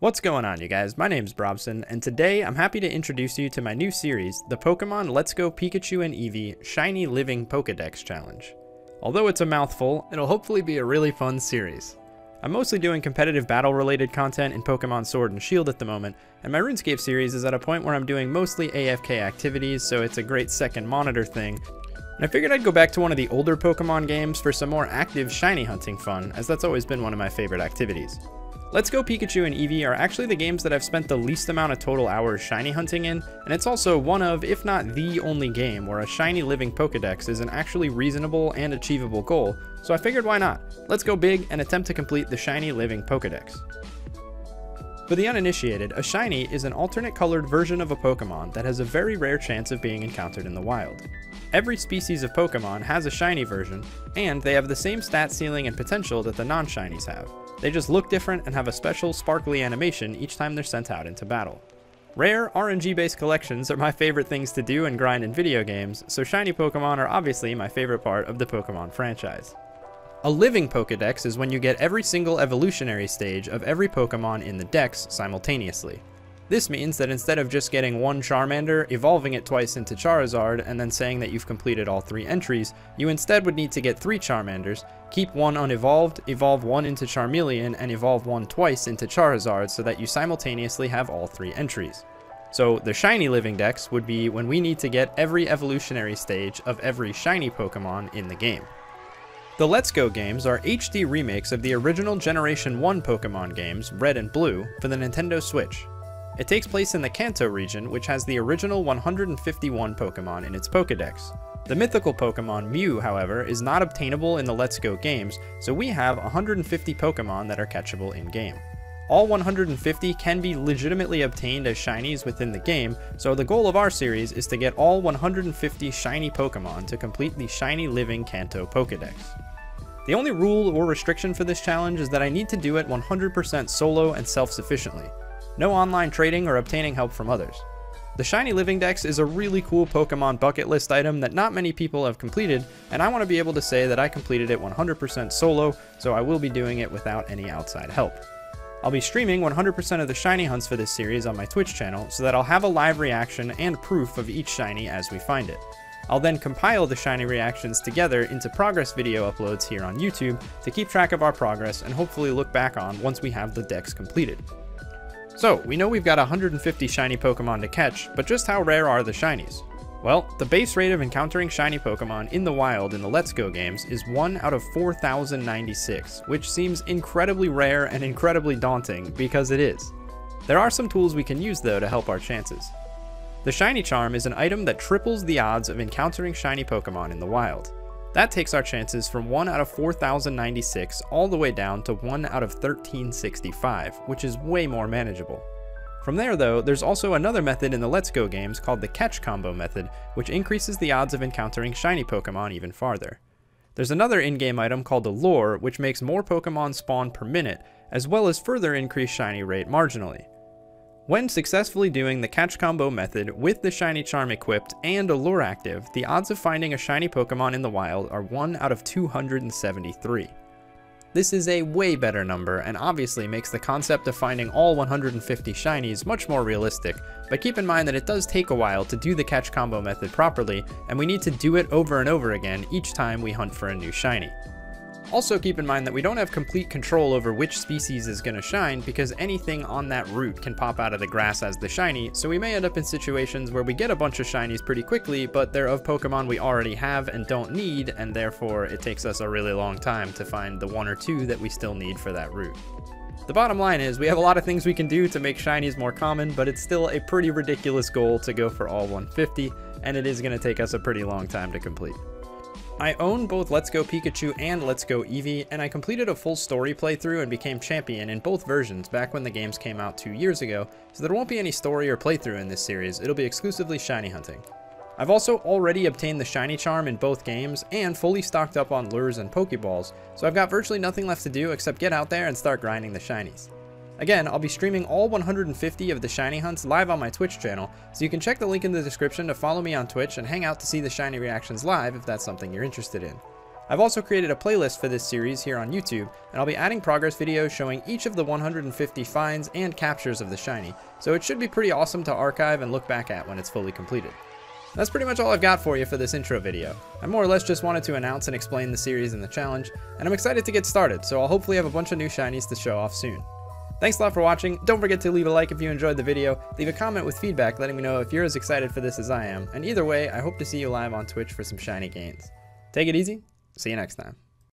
What's going on you guys, my name's Brobson, and today I'm happy to introduce you to my new series, the Pokemon Let's Go Pikachu and Eevee Shiny Living Pokedex Challenge. Although it's a mouthful, it'll hopefully be a really fun series. I'm mostly doing competitive battle related content in Pokemon Sword and Shield at the moment, and my RuneScape series is at a point where I'm doing mostly AFK activities, so it's a great second monitor thing, and I figured I'd go back to one of the older Pokemon games for some more active shiny hunting fun, as that's always been one of my favorite activities. Let's Go Pikachu and Eevee are actually the games that I've spent the least amount of total hours shiny hunting in, and it's also one of, if not the only game, where a shiny living Pokedex is an actually reasonable and achievable goal, so I figured why not? Let's go big and attempt to complete the shiny living Pokedex. For the uninitiated, a shiny is an alternate colored version of a Pokemon that has a very rare chance of being encountered in the wild. Every species of Pokemon has a shiny version, and they have the same stat ceiling and potential that the non-shinies have. They just look different and have a special sparkly animation each time they're sent out into battle. Rare, RNG-based collections are my favorite things to do and grind in video games, so shiny Pokemon are obviously my favorite part of the Pokemon franchise. A living Pokedex is when you get every single evolutionary stage of every Pokemon in the dex simultaneously. This means that instead of just getting one Charmander, evolving it twice into Charizard, and then saying that you've completed all three entries, you instead would need to get three Charmanders, keep one unevolved, evolve one into Charmeleon, and evolve one twice into Charizard so that you simultaneously have all three entries. So the shiny living dex would be when we need to get every evolutionary stage of every shiny Pokemon in the game. The Let's Go games are HD remakes of the original Generation 1 Pokemon games, Red and Blue, for the Nintendo Switch. It takes place in the Kanto region, which has the original 151 Pokemon in its Pokedex. The mythical Pokemon Mew, however, is not obtainable in the Let's Go games, so we have 150 Pokemon that are catchable in-game. All 150 can be legitimately obtained as shinies within the game, so the goal of our series is to get all 150 shiny Pokemon to complete the Shiny Living Kanto Pokedex. The only rule or restriction for this challenge is that I need to do it 100% solo and self-sufficiently no online trading or obtaining help from others. The Shiny Living Dex is a really cool Pokemon bucket list item that not many people have completed, and I want to be able to say that I completed it 100% solo, so I will be doing it without any outside help. I'll be streaming 100% of the shiny hunts for this series on my Twitch channel, so that I'll have a live reaction and proof of each shiny as we find it. I'll then compile the shiny reactions together into progress video uploads here on YouTube to keep track of our progress and hopefully look back on once we have the dex completed. So, we know we've got 150 shiny Pokemon to catch, but just how rare are the shinies? Well, the base rate of encountering shiny Pokemon in the wild in the Let's Go games is 1 out of 4,096, which seems incredibly rare and incredibly daunting, because it is. There are some tools we can use though to help our chances. The Shiny Charm is an item that triples the odds of encountering shiny Pokemon in the wild. That takes our chances from 1 out of 4,096 all the way down to 1 out of 1365, which is way more manageable. From there though, there's also another method in the Let's Go games called the Catch Combo method, which increases the odds of encountering shiny Pokemon even farther. There's another in-game item called the Lure, which makes more Pokemon spawn per minute, as well as further increase shiny rate marginally. When successfully doing the catch combo method with the shiny charm equipped and a lure active, the odds of finding a shiny Pokemon in the wild are 1 out of 273. This is a way better number and obviously makes the concept of finding all 150 shinies much more realistic, but keep in mind that it does take a while to do the catch combo method properly, and we need to do it over and over again each time we hunt for a new shiny. Also keep in mind that we don't have complete control over which species is going to shine because anything on that route can pop out of the grass as the shiny, so we may end up in situations where we get a bunch of shinies pretty quickly, but they're of Pokemon we already have and don't need, and therefore it takes us a really long time to find the one or two that we still need for that route. The bottom line is, we have a lot of things we can do to make shinies more common, but it's still a pretty ridiculous goal to go for all 150, and it is going to take us a pretty long time to complete. I own both Let's Go Pikachu and Let's Go Eevee, and I completed a full story playthrough and became champion in both versions back when the games came out two years ago, so there won't be any story or playthrough in this series, it'll be exclusively shiny hunting. I've also already obtained the shiny charm in both games and fully stocked up on lures and pokeballs, so I've got virtually nothing left to do except get out there and start grinding the shinies. Again, I'll be streaming all 150 of the shiny hunts live on my Twitch channel, so you can check the link in the description to follow me on Twitch and hang out to see the shiny reactions live if that's something you're interested in. I've also created a playlist for this series here on YouTube, and I'll be adding progress videos showing each of the 150 finds and captures of the shiny, so it should be pretty awesome to archive and look back at when it's fully completed. That's pretty much all I've got for you for this intro video. I more or less just wanted to announce and explain the series and the challenge, and I'm excited to get started, so I'll hopefully have a bunch of new shinies to show off soon. Thanks a lot for watching, don't forget to leave a like if you enjoyed the video, leave a comment with feedback letting me know if you're as excited for this as I am, and either way, I hope to see you live on Twitch for some shiny gains. Take it easy, See you next time.